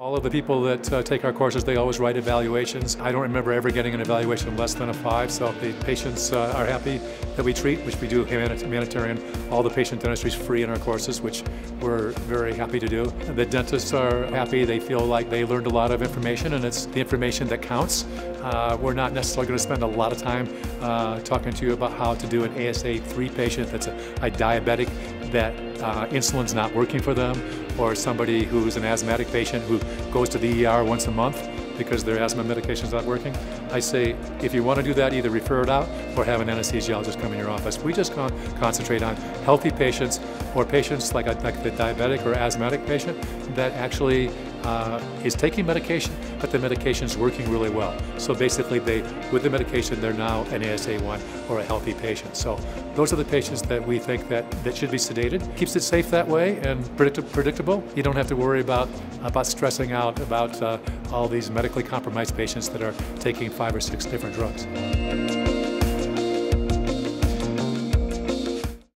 All of the people that uh, take our courses, they always write evaluations. I don't remember ever getting an evaluation less than a five, so the patients uh, are happy that we treat, which we do humanitarian. All the patient dentistry is free in our courses, which we're very happy to do. The dentists are happy. They feel like they learned a lot of information, and it's the information that counts. Uh, we're not necessarily going to spend a lot of time uh, talking to you about how to do an ASA 3 patient that's a, a diabetic that uh, insulin's not working for them, or somebody who's an asthmatic patient who goes to the ER once a month because their asthma medication's not working. I say, if you want to do that, either refer it out or have an anesthesiologist come in your office. We just con concentrate on healthy patients or patients like, a, like the diabetic or asthmatic patient that actually uh, is taking medication, but the medication is working really well. So basically, they, with the medication, they're now an ASA1 or a healthy patient. So those are the patients that we think that, that should be sedated. Keeps it safe that way and predict predictable. You don't have to worry about, about stressing out about uh, all these medically compromised patients that are taking five or six different drugs.